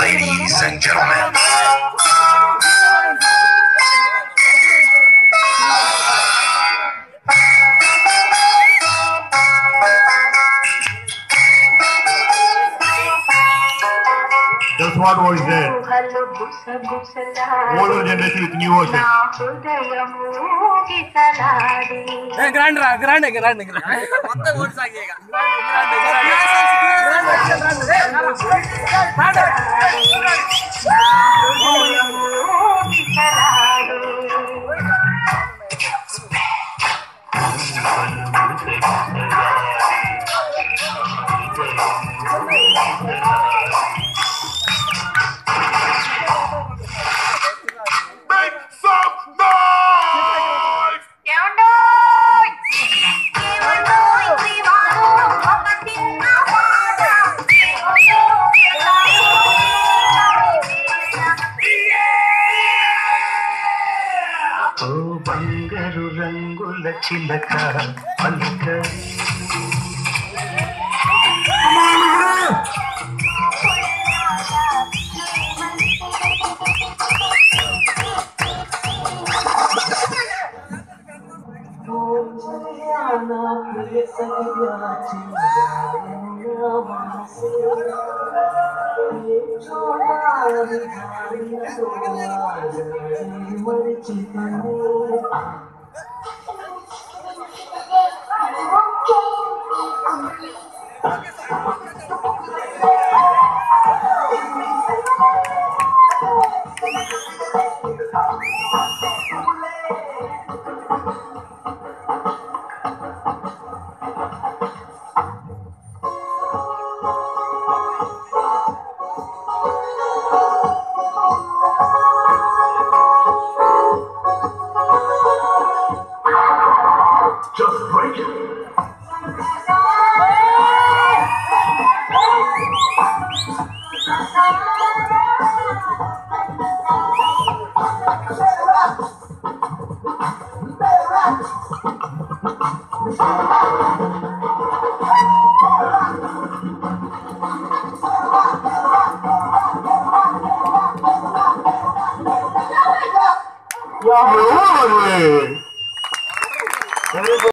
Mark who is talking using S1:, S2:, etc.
S1: Ladies and gentlemen,
S2: That's what was there. Old generation with new version.
S3: Grand, grand, grand,
S4: grand. Saya. రంగుల చిలక పలక Just break it.
S2: Lovely.